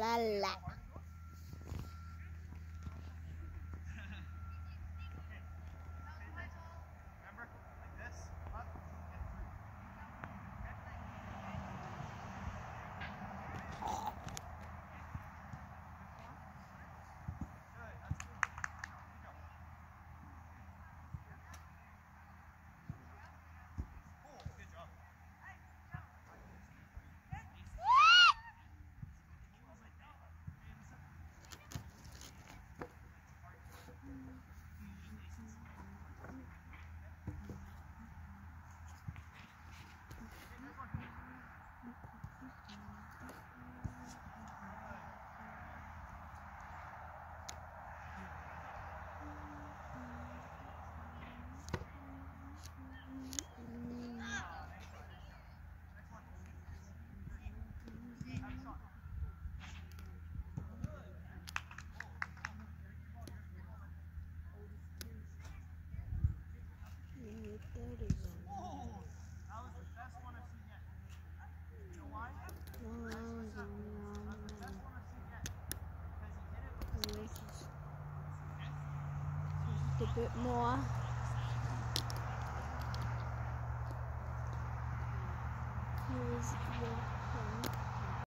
La la. A bit more. Here's